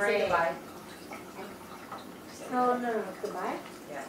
Great. Say goodbye. Oh no, goodbye? Yeah.